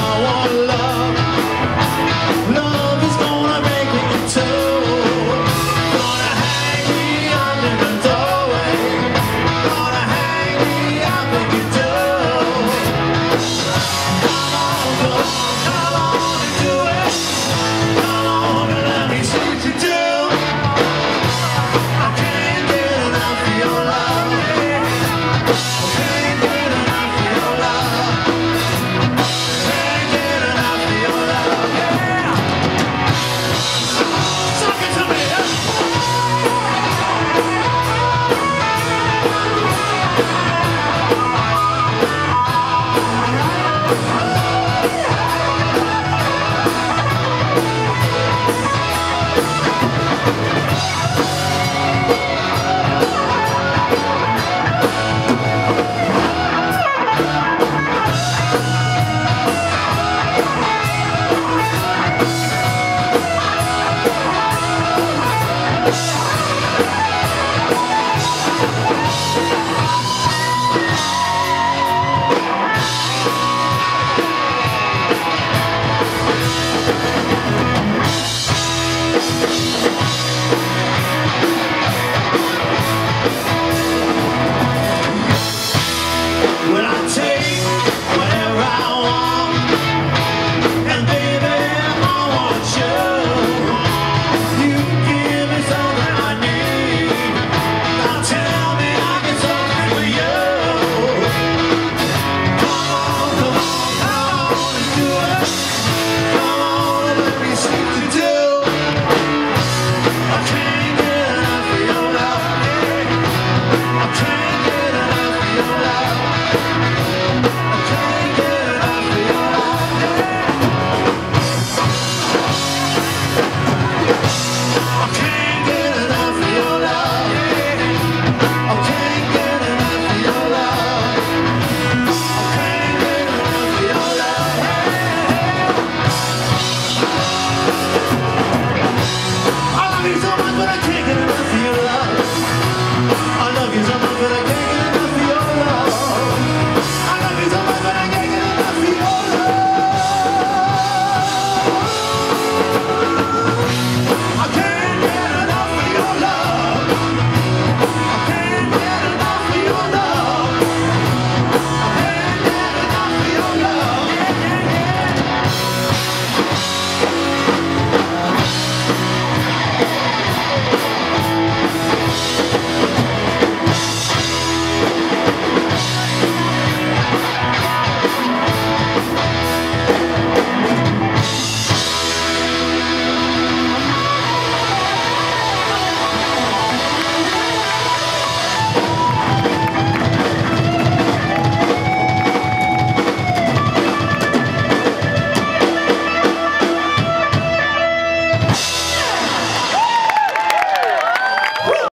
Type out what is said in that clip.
I want love.